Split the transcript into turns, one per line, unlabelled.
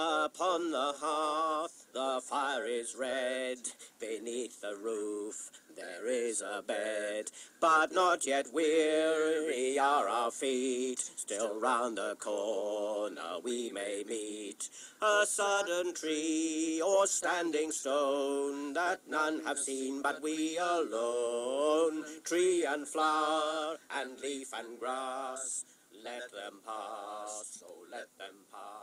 Upon the hearth the fire is red. Beneath the roof there is a bed. But not yet weary are our feet. Still round the corner we may meet a sudden tree or standing stone that none have seen but we alone. Tree and flower and leaf and grass. Let them pass, oh let them pass.